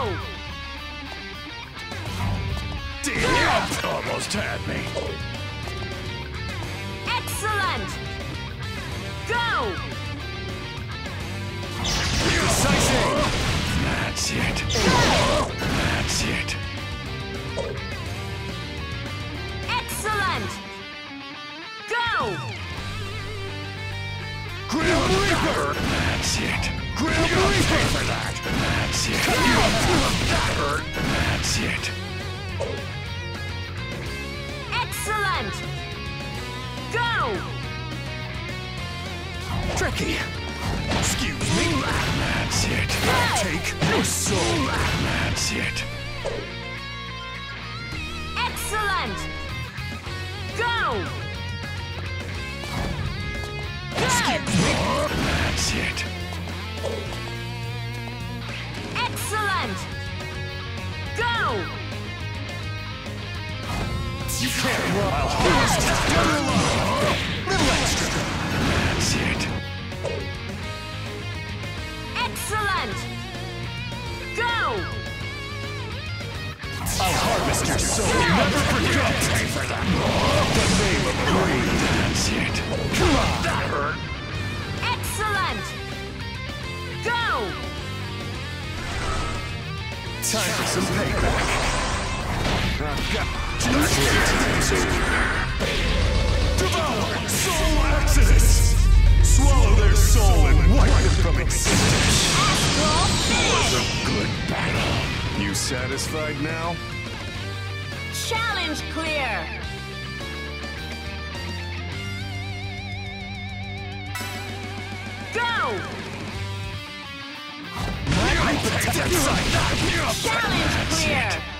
Go! Damn! Almost had me. Excellent! Go! Decisive! That's it. That's it. Excellent! Go! Grim Reaper! That's it. Grim Reaper! Excellent! Go! Tricky. Excuse me. That's it. Take your soul. That's it. Excellent! Go! Good! That's it. Excellent! Go! You can't run. I'll harvest it. Little extra. That's it. Excellent! Go! I'll harvest your soul. Never forget. Pay for that. The name of greed. That's it. Come on. That hurt. Excellent! Go! Time for some payback. Devour Soul Exodus! Swallow their soul and wipe from existence. Was a good battle. You satisfied now? Challenge clear! Go! Challenge clear!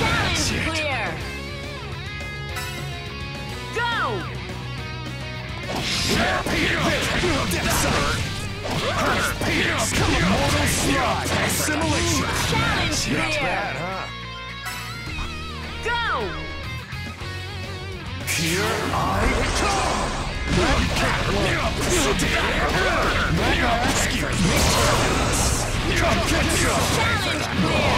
Challenge clear! Go! Come on, Mortal Slide! Assimilation! Challenge clear! Bad, huh? Go! Here I come! Red Cat Excuse me! Come get some! Challenge clear!